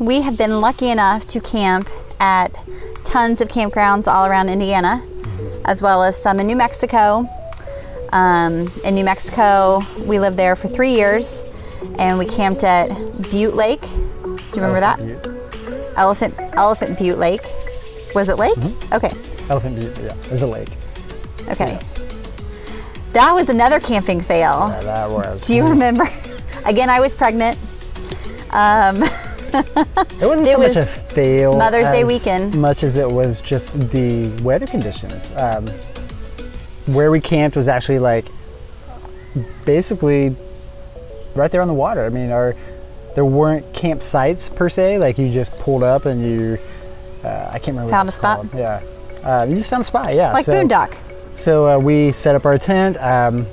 We have been lucky enough to camp at tons of campgrounds all around Indiana, as well as some in New Mexico. Um, in New Mexico, we lived there for three years, and we camped at Butte Lake. Do you remember that? Butte. Elephant Elephant Butte Lake. Was it Lake? Okay. Elephant Butte, yeah, there's a lake. Okay. Yes. That was another camping fail. Yeah, that was. Do you remember? Again, I was pregnant. Um, It wasn't It so much a fail. Mother's Day weekend. Much as it was just the weather conditions. Um, where we camped was actually like basically right there on the water. I mean, our there weren't campsites per se. Like you just pulled up and you, uh, I can't remember. Found a spot? called. Yeah, uh, you just found a spot. Yeah, like so, Boondock. So uh, we set up our tent. Um,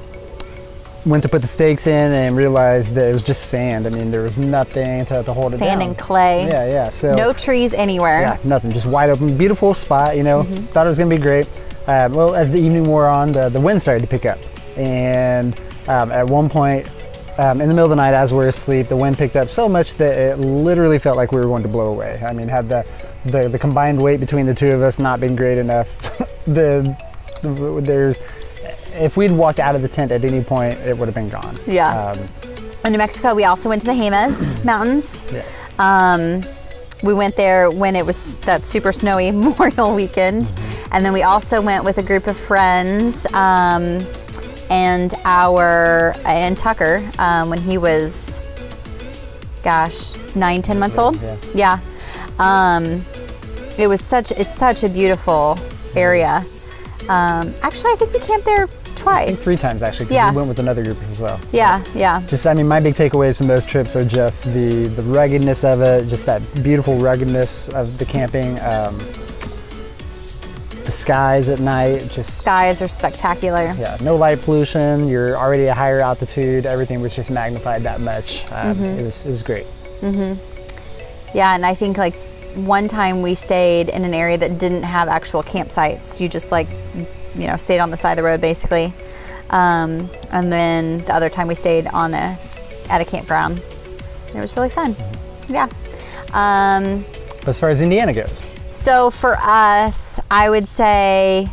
went to put the stakes in and realized that it was just sand. I mean, there was nothing to, to hold it Sand down. and clay. Yeah, yeah. So No trees anywhere. yeah, nothing, just wide open, beautiful spot. You know, Mm-hmm. thought it was gonna be great. Um, well, as the evening wore on, the, the wind started to pick up, and um, at one point, um, in the middle of the night, as we we're asleep, the wind picked up so much that it literally felt like we were going to blow away. I mean, had the the, the combined weight between the two of us not been great enough, the, the there's if we'd walked out of the tent at any point, it would have been gone. Yeah. Um, In New Mexico, we also went to the Jemez Mountains. yeah. Um, we went there when it was that super snowy Memorial weekend. Mm-hmm. And then we also went with a group of friends um, and our, and Tucker um, when he was, gosh, nine, ten months old. Yeah. Yeah. Um, it was such, it's such a beautiful area. Um, actually, I think we camped there twice. three times actually. 'cause Yeah. We went with another group as well. Yeah, yeah. Just, I mean, my big takeaways from those trips are just the the ruggedness of it, just that beautiful ruggedness of the camping, um, the skies at night, just Skies are spectacular. yeah, no light pollution. You're already at a higher altitude. Everything was just magnified that much. Um, Mm-hmm. It was it was great. Mhm. Yeah, and I think like one time we stayed in an area that didn't have actual campsites. You just like, you know, stayed on the side of the road basically. Um, and then the other time we stayed on a at a campground. It was really fun. Yeah. Um, as far as Indiana goes, so for us, I would say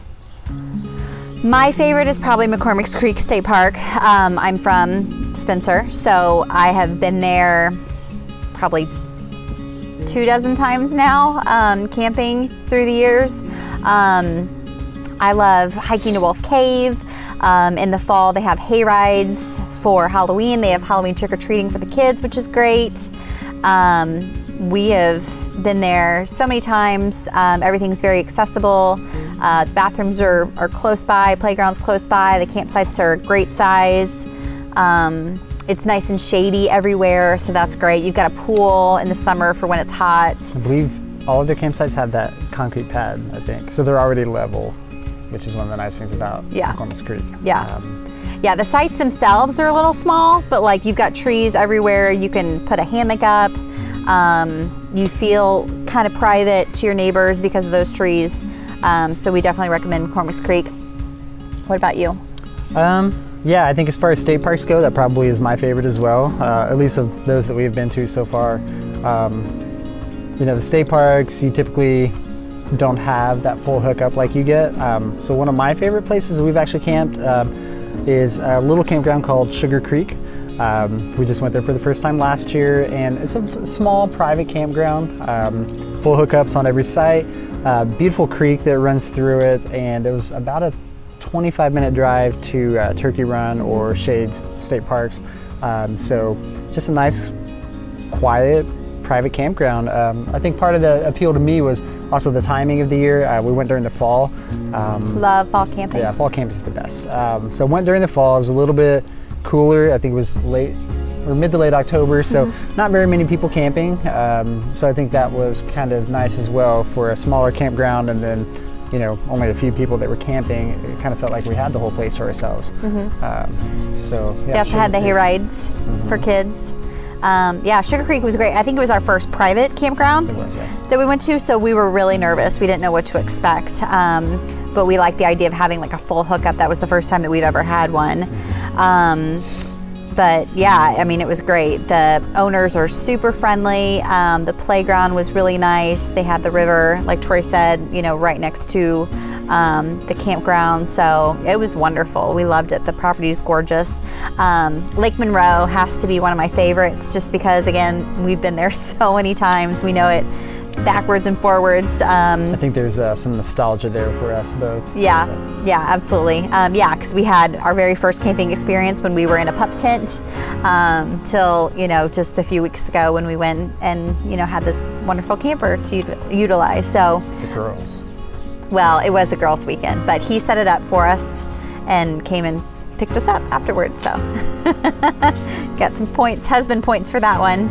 my favorite is probably McCormick's Creek State Park. Um, I'm from Spencer, so I have been there probably two dozen times now, um, camping through the years. Um, I love hiking to Wolf Cave. Um, in the fall, they have hay rides for Halloween. They have Halloween trick or treating for the kids, which is great. Um, we have been there so many times. Um, everything's very accessible. Uh, the bathrooms are, are close by, playgrounds close by. The campsites are great size. Um, it's nice and shady everywhere, so that's great. You've got a pool in the summer for when it's hot. I believe all of their campsites have that concrete pad. I think so. They're already level, which is one of the nice things about Yeah. McCormick's Creek. Yeah. Um, Yeah, the sites themselves are a little small, but like you've got trees everywhere. You can put a hammock up. Um, you feel kind of private to your neighbors because of those trees. Um, so we definitely recommend McCormick's Creek. What about you? Um, yeah, I think as far as state parks go, that probably is my favorite as well, uh, at least of those that we've been to so far. Um, you know, the state parks, you typically don't have that full hookup like you get. Um, so one of my favorite places we've actually camped um, is a little campground called Sugar Creek. Um, we just went there for the first time last year, and it's a small private campground, um, full hookups on every site. Uh, beautiful creek that runs through it, and it was about a 25 minute drive to uh, Turkey Run or Shades State Parks. Um, so just a nice, quiet, private campground. Um, I think part of the appeal to me was also the timing of the year. Uh, we went during the fall. Um, Love fall camping. yeah, fall camp is the best. Um, so went during the fall. It was a little bit cooler. I think it was late or mid to late October. So not very many people camping. Um, so I think that was kind of nice as well for a smaller campground. And then, you know, only a few people that were camping. It kind of felt like we had the whole place to ourselves. Um, so yeah. They also had the hay rides for kids. Um, yeah, Sugar Creek was great. I think it was our first private campground. Was, yeah. that we went to, so we were really nervous. We didn't know what to expect, um, but we liked the idea of having like a full hookup. That was the first time that we've ever had one. Um, but yeah, I mean, it was great. The owners are super friendly. Um, the playground was really nice. They had the river, like Troy said, you know, right next to um, the campground. So it was wonderful. We loved it. The property is gorgeous. Um, Lake Monroe has to be one of my favorites just because, again, we've been there so many times. We know it backwards and forwards. Um, I think there's uh, some nostalgia there for us both. yeah, yeah, absolutely. Um, yeah, because we had our very first camping experience when we were in a pup tent um, till, you know, just a few weeks ago when we went and, you know, had this wonderful camper to utilize. So, The girls. Well, it was a girls' weekend, but he set it up for us and came and picked us up afterwards. So, got some points, husband points for that one.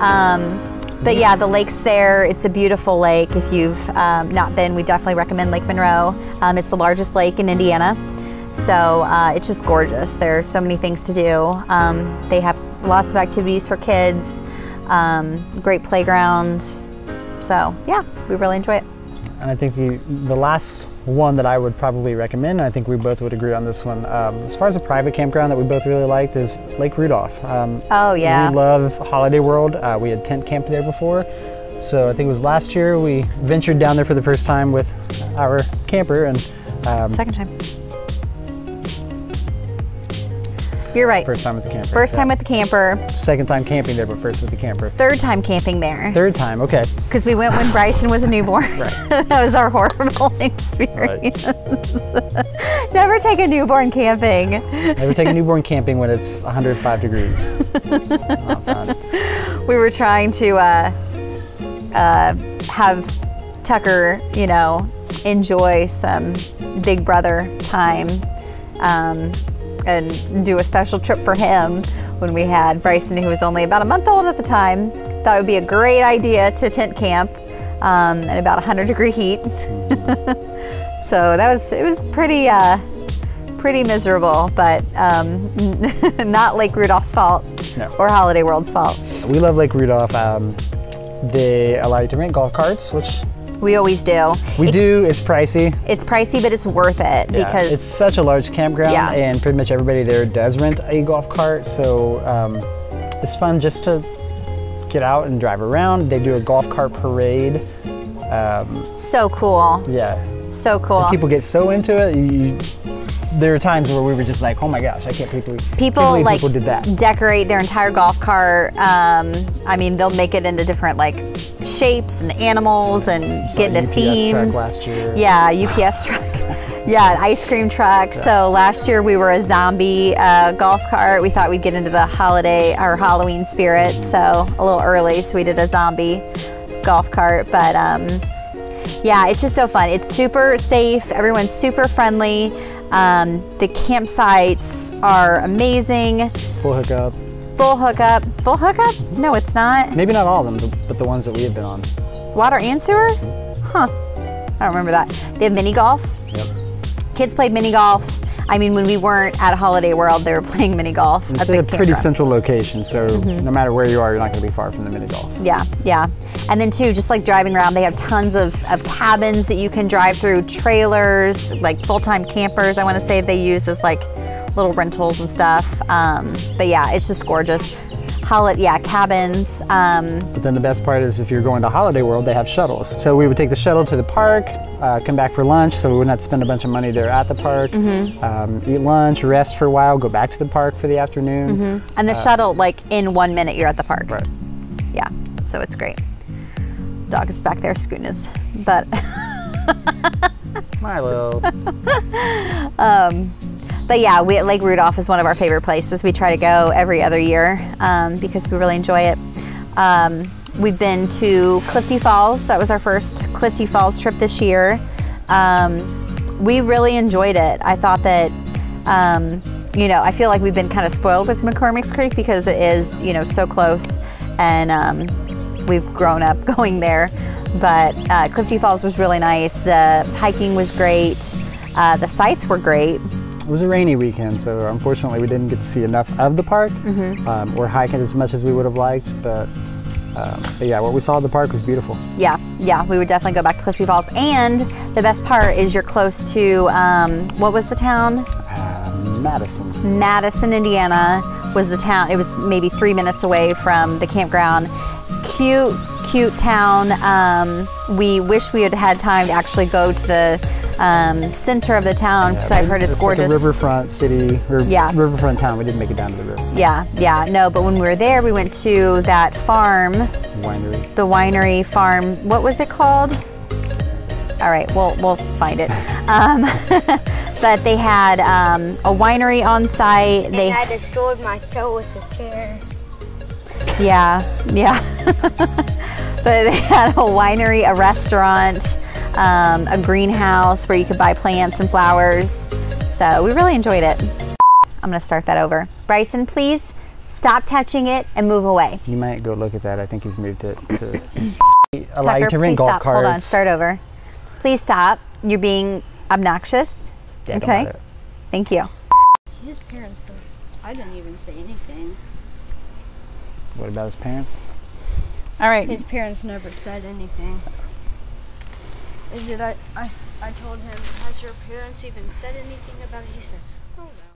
Um, but yeah, the lake's there. It's a beautiful lake. If you've um, not been, we definitely recommend Lake Monroe. Um, it's the largest lake in Indiana. So uh, it's just gorgeous. There are so many things to do. Um, they have lots of activities for kids, um, great playground. So yeah, we really enjoy it. And I think the, the last one that I would probably recommend, and I think we both would agree on this one, um, as far as a private campground that we both really liked, is Lake Rudolph. Um, Oh yeah. We love Holiday World. Uh, we had tent camped there before. So I think it was last year we ventured down there for the first time with our camper and um, Second time. You're right. first time with the camper. First time with the camper, Second time camping there, but first with the camper. third time camping there. Third time, okay. Because we went when Bryson was a newborn. right. that was our horrible experience. Never take a newborn camping. Never take a newborn camping when it's 105 degrees. We were trying to uh, uh, have Tucker, you know, enjoy some Big Brother time um, and do a special trip for him when we had Bryson, who was only about a month old at the time. Thought it would be a great idea to tent camp um, in about 100 degree heat. so that was it was pretty uh, pretty miserable, but um, not Lake Rudolph's fault No. or Holiday World's fault. We love Lake Rudolph. Um, they allow you to rent golf carts, which We always do. we It- do. It's pricey. It's pricey, but it's worth it Yeah, because it's such a large campground, Yeah. and pretty much everybody there does rent a golf cart. So um, it's fun just to get out and drive around. They do a golf cart parade. Um, so cool, yeah, so cool. people get so into it. You- there are times where we were just like, "Oh my gosh, I can't believe people believe like people did that." decorate their entire golf cart. Um, I mean, they'll make it into different like shapes and animals and Saw get into UPS themes. Yeah, UPS truck. Yeah, an ice cream truck. So last year we were a zombie uh, golf cart. We thought we'd get into the holiday or Halloween spirit, so a little early. So we did a zombie golf cart. But um, yeah, it's just so fun. It's super safe. Everyone's super friendly. Um, the campsites are amazing. Full hookup. Full hookup. Full hookup? No, it's not. Maybe not all of them, but the ones that we have been on. Water and sewer? Huh. I don't remember that. They have mini golf. Yep. Kids played mini golf. I mean, when we weren't at Holiday World, they were playing mini golf It's at a pretty campground. central location, so Mm-hmm. no matter where you are, you're not going to be far from the mini golf. Yeah, yeah. And then too, just like driving around, they have tons of, of cabins that you can drive through, trailers, like full-time campers. I want to say they use as like little rentals and stuff. Um, but yeah, it's just gorgeous. Holiday, yeah, cabins. Um, But then the best part is if you're going to Holiday World, they have shuttles. So we would take the shuttle to the park, uh, come back for lunch, so we wouldn't spend a bunch of money there at the park. Mm-hmm. Um, eat lunch, rest for a while, go back to the park for the afternoon. and the shuttle, like in one minute, you're at the park. Right. Yeah, so it's great. Dog is back there scooting his butt. Milo. But yeah, we, Lake Rudolph is one of our favorite places. We try to go every other year um, because we really enjoy it. Um, we've been to Clifty Falls. That was our first Clifty Falls trip this year. Um, we really enjoyed it. I thought that, um, you know, I feel like we've been kind of spoiled with McCormick's Creek because it is, you know, so close and um, we've grown up going there. But uh, Clifty Falls was really nice. The hiking was great. Uh, the sights were great. It was a rainy weekend, so unfortunately we didn't get to see enough of the park Mm-hmm. um, or hike it as much as we would have liked. But, um, but yeah, what we saw at the park was beautiful. Yeah, yeah, we would definitely go back to Clifty Falls. And the best part is you're close to um, what was the town? Uh, Madison. Madison, Indiana, was the town. It was maybe three minutes away from the campground. Cute, cute town. Um, we wish we had had time to actually go to the um, center of the town because I've heard it's, like a gorgeous. riverfront city, or Yeah. riverfront town. We didn't make it down to the river. yeah, yeah, no. But when we were there, we went to that farm, Winery. the winery farm. What was it called? All right, we'll we'll find it. Um, but they had um, a winery on site. They and I destroyed my toe with the chair. Yeah, yeah. but they had a winery, a restaurant, um, a greenhouse where you could buy plants and flowers. So we really enjoyed it. I'm gonna start that over. Bryson, please stop touching it and move away. You might go look at that. I think he's moved it to allow you Tucker, to please rent golf stop. carts. Hold on, start over. Please stop. You're being obnoxious. Yeah, don't okay. Thank you. His parents don't. I didn't even say anything. What about his parents? All right. His parents never said anything. Is it? I, I, I told him, has your parents even said anything about it? He said, oh,